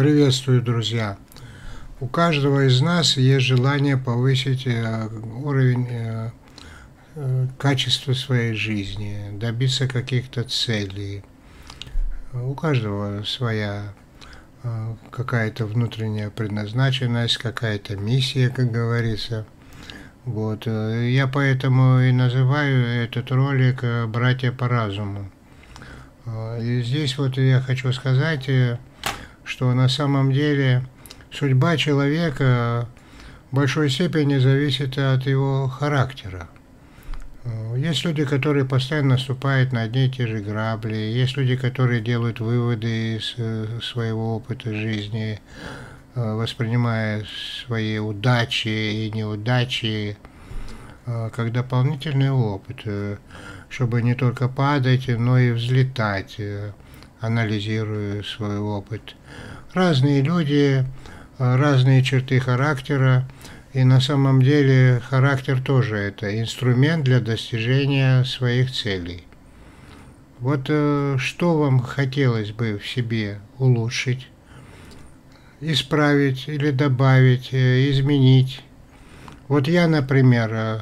Приветствую, друзья! У каждого из нас есть желание повысить э, уровень э, э, качества своей жизни, добиться каких-то целей. У каждого своя какая-то внутренняя предназначенность, какая-то миссия, как говорится. Вот. Я поэтому и называю этот ролик «Братья по разуму». И здесь вот я хочу сказать, что на самом деле судьба человека в большой степени зависит от его характера. Есть люди, которые постоянно наступают на одни и те же грабли, есть люди, которые делают выводы из э, своего опыта жизни, э, воспринимая свои удачи и неудачи э, как дополнительный опыт, чтобы не только падать, но и взлетать, анализируя свой опыт. Разные люди, разные черты характера, и на самом деле характер тоже это инструмент для достижения своих целей. Вот э, что вам хотелось бы в себе улучшить, исправить или добавить, э, изменить? Вот я, например, э,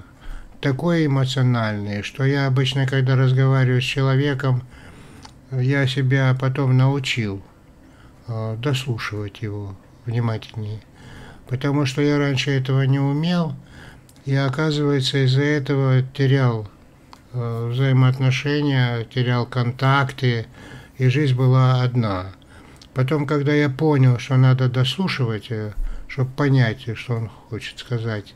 такой эмоциональный, что я обычно, когда разговариваю с человеком, я себя потом научил э, дослушивать его внимательнее. Потому что я раньше этого не умел, и оказывается из-за этого терял э, взаимоотношения, терял контакты, и жизнь была одна. Потом, когда я понял, что надо дослушивать, э, чтобы понять, что он хочет сказать,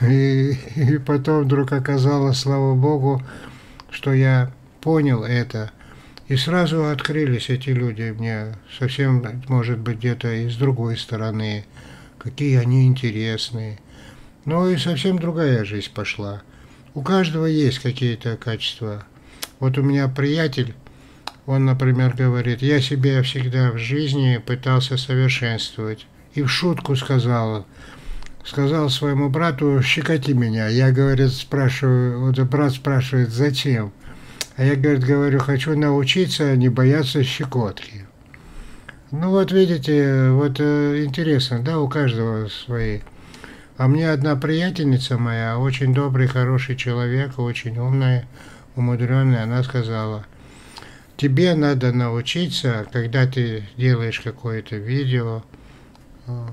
и, и потом вдруг оказалось, слава Богу, что я понял это – и сразу открылись эти люди мне, совсем, может быть, где-то и с другой стороны, какие они интересные. Но и совсем другая жизнь пошла. У каждого есть какие-то качества. Вот у меня приятель, он, например, говорит, я себя всегда в жизни пытался совершенствовать. И в шутку сказал, сказал своему брату, щекоти меня. Я, говорит, спрашиваю, вот брат спрашивает, зачем? А я, говорит, говорю, хочу научиться не бояться щекотки. Ну вот видите, вот э, интересно, да, у каждого свои. А мне одна приятельница моя, очень добрый, хороший человек, очень умная, умудренная, она сказала, тебе надо научиться, когда ты делаешь какое-то видео, э,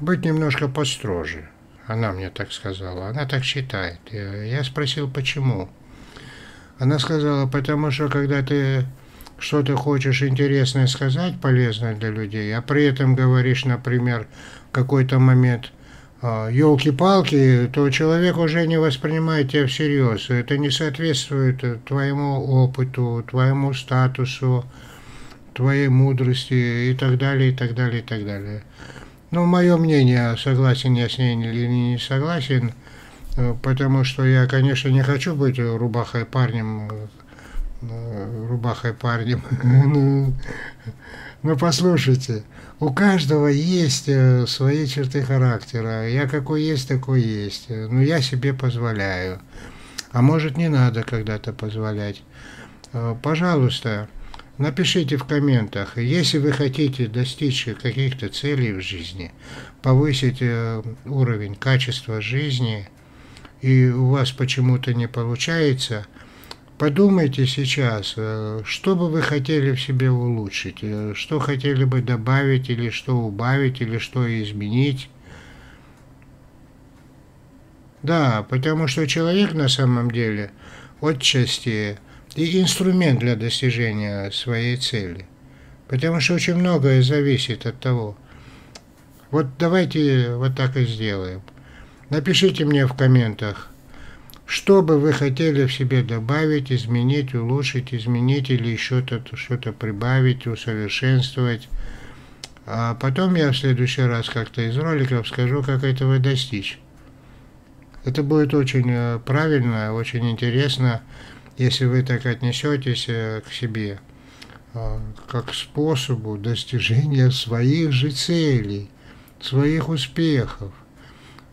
быть немножко построже. Она мне так сказала, она так считает. Я спросил, почему. Она сказала, потому что когда ты что-то хочешь интересное сказать, полезное для людей, а при этом говоришь, например, какой-то момент елки-палки, то человек уже не воспринимает тебя всерьез. Это не соответствует твоему опыту, твоему статусу, твоей мудрости и так далее, и так далее, и так далее. Ну, мое мнение, согласен я с ней или не согласен – потому что я, конечно, не хочу быть рубахой парнем, э, рубахой парнем. Ну, послушайте, у каждого есть э, свои черты характера. Я какой есть, такой есть. Но я себе позволяю. А может, не надо когда-то позволять. Пожалуйста, напишите в комментах, если вы хотите достичь каких-то целей в жизни, повысить уровень качества жизни – и у вас почему-то не получается, подумайте сейчас, э, что бы вы хотели в себе улучшить, э, что хотели бы добавить или что убавить или что изменить. Да, потому что человек на самом деле отчасти и инструмент для достижения своей цели. Потому что очень многое зависит от того. Вот давайте вот так и сделаем. Напишите мне в комментах, что бы вы хотели в себе добавить, изменить, улучшить, изменить или еще что-то прибавить, усовершенствовать. А потом я в следующий раз как-то из роликов скажу, как этого достичь. Это будет очень э, правильно, очень интересно, если вы так отнесетесь э, к себе, э, как к способу достижения своих же целей, своих успехов.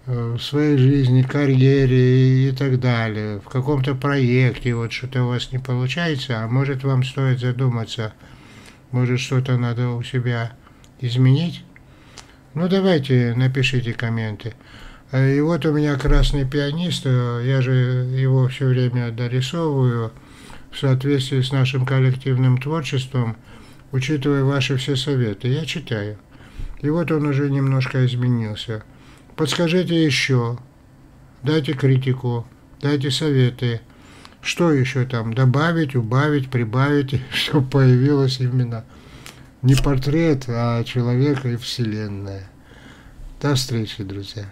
В своей жизни, карьере и так далее, в каком-то проекте, вот что-то у вас не получается, а может вам стоит задуматься, может что-то надо у себя изменить? Ну давайте напишите комменты. А, и вот у меня красный пианист, э, я же его все время дорисовываю в соответствии с нашим коллективным творчеством, учитывая ваши все советы. Я читаю. И вот он уже немножко изменился. Подскажите еще, дайте критику, дайте советы. Что еще там? Добавить, убавить, прибавить, чтобы появилось именно не портрет, а человека и Вселенная. До встречи, друзья.